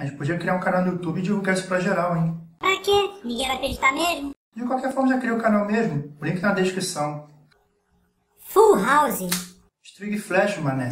A gente podia criar um canal no YouTube e divulgar isso pra geral, hein? Pra quê? Ninguém vai acreditar mesmo? De qualquer forma, já criei o canal mesmo. O link na descrição. Full House. String Flash, mané.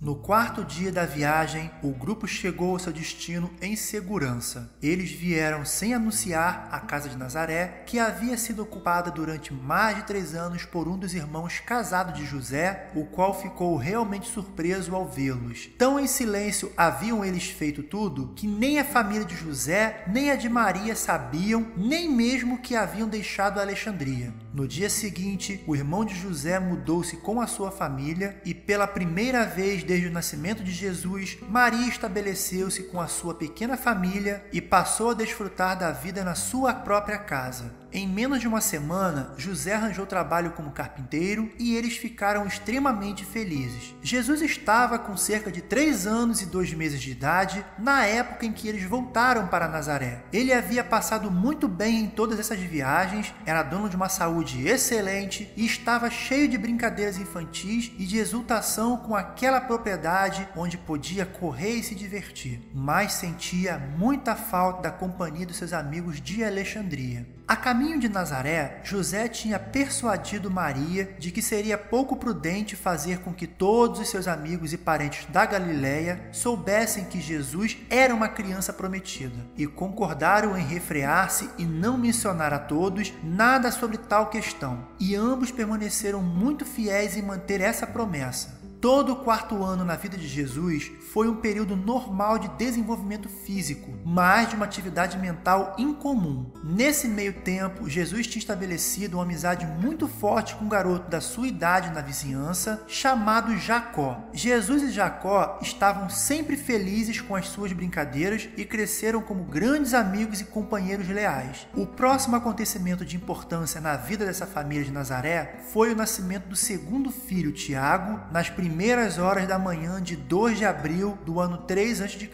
No quarto dia da viagem, o grupo chegou ao seu destino em segurança. Eles vieram sem anunciar a casa de Nazaré, que havia sido ocupada durante mais de três anos por um dos irmãos casado de José, o qual ficou realmente surpreso ao vê-los. Tão em silêncio haviam eles feito tudo que nem a família de José nem a de Maria sabiam, nem mesmo que haviam deixado Alexandria. No dia seguinte, o irmão de José mudou-se com a sua família e, pela primeira vez desde o nascimento de Jesus, Maria estabeleceu-se com a sua pequena família e passou a desfrutar da vida na sua própria casa. Em menos de uma semana, José arranjou trabalho como carpinteiro e eles ficaram extremamente felizes. Jesus estava com cerca de três anos e dois meses de idade na época em que eles voltaram para Nazaré. Ele havia passado muito bem em todas essas viagens, era dono de uma saúde excelente e estava cheio de brincadeiras infantis e de exultação com aquela propriedade onde podia correr e se divertir, mas sentia muita falta da companhia dos seus amigos de Alexandria. A caminho de Nazaré, José tinha persuadido Maria de que seria pouco prudente fazer com que todos os seus amigos e parentes da Galiléia soubessem que Jesus era uma criança prometida, e concordaram em refrear-se e não mencionar a todos nada sobre tal questão. E ambos permaneceram muito fiéis em manter essa promessa. Todo o quarto ano na vida de Jesus foi um período normal de desenvolvimento físico, mas de uma atividade mental incomum. Nesse meio tempo, Jesus tinha estabelecido uma amizade muito forte com um garoto da sua idade na vizinhança, chamado Jacó. Jesus e Jacó estavam sempre felizes com as suas brincadeiras e cresceram como grandes amigos e companheiros leais. O próximo acontecimento de importância na vida dessa família de Nazaré foi o nascimento do segundo filho, Tiago, nas primeiras primeiras horas da manhã de 2 de abril do ano 3 a.C.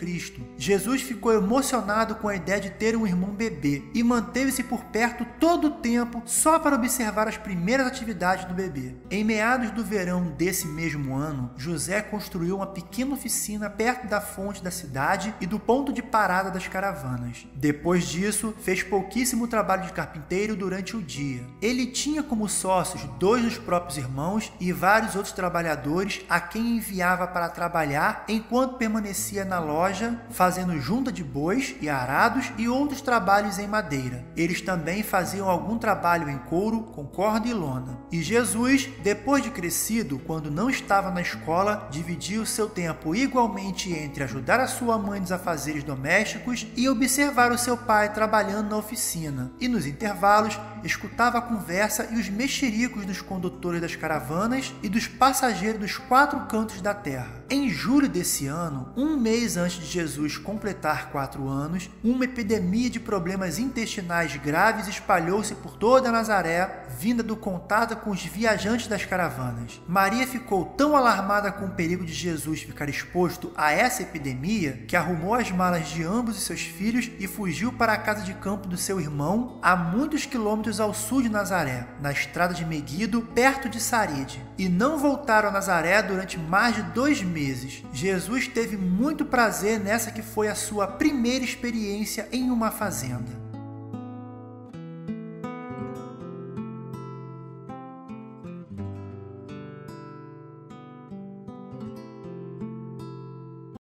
Jesus ficou emocionado com a ideia de ter um irmão bebê e manteve-se por perto todo o tempo só para observar as primeiras atividades do bebê. Em meados do verão desse mesmo ano, José construiu uma pequena oficina perto da fonte da cidade e do ponto de parada das caravanas. Depois disso, fez pouquíssimo trabalho de carpinteiro durante o dia. Ele tinha como sócios dois dos próprios irmãos e vários outros trabalhadores a quem enviava para trabalhar enquanto permanecia na loja, fazendo junta de bois e arados e outros trabalhos em madeira. Eles também faziam algum trabalho em couro, com corda e lona. E Jesus, depois de crescido, quando não estava na escola, dividia o seu tempo igualmente entre ajudar a sua mãe nos afazeres domésticos e observar o seu pai trabalhando na oficina. E nos intervalos, escutava a conversa e os mexericos dos condutores das caravanas e dos passageiros dos quatro cantos da terra. Em julho desse ano, um mês antes de Jesus completar quatro anos, uma epidemia de problemas intestinais graves espalhou-se por toda Nazaré, vinda do contato com os viajantes das caravanas. Maria ficou tão alarmada com o perigo de Jesus ficar exposto a essa epidemia que arrumou as malas de ambos os seus filhos e fugiu para a casa de campo do seu irmão, a muitos quilômetros ao sul de Nazaré, na estrada de Meguido, perto de Saride. E não voltaram a Nazaré durante mais de dois meses meses. Jesus teve muito prazer nessa que foi a sua primeira experiência em uma fazenda.